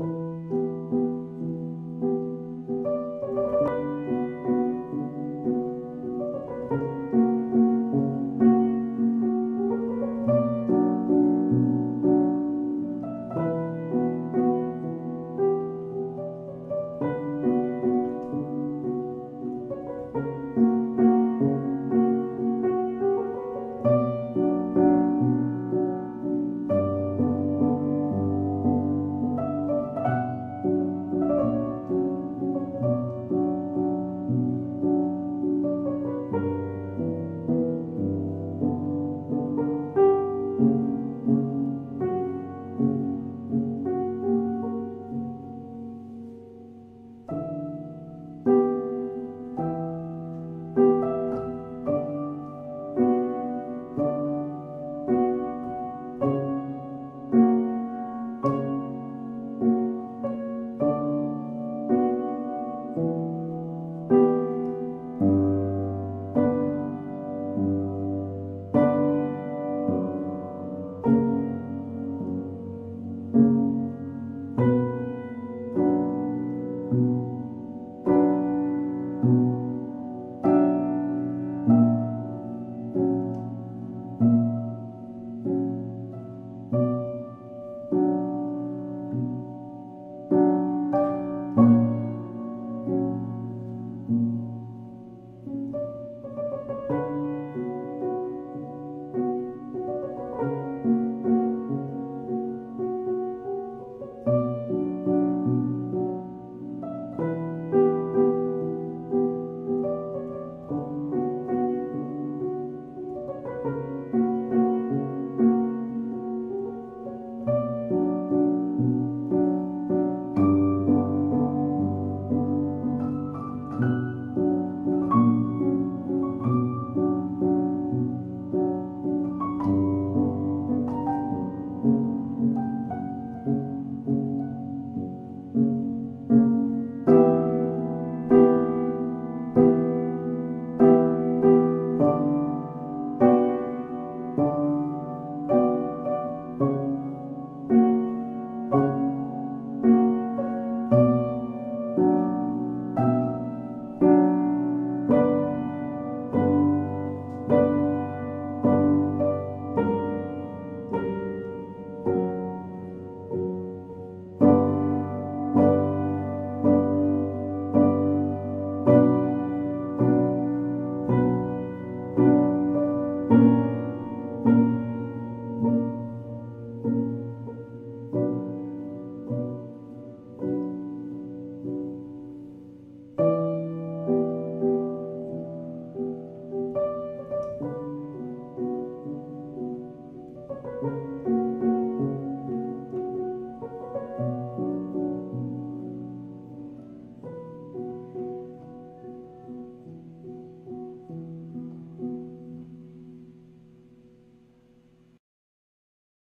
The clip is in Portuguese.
Música you.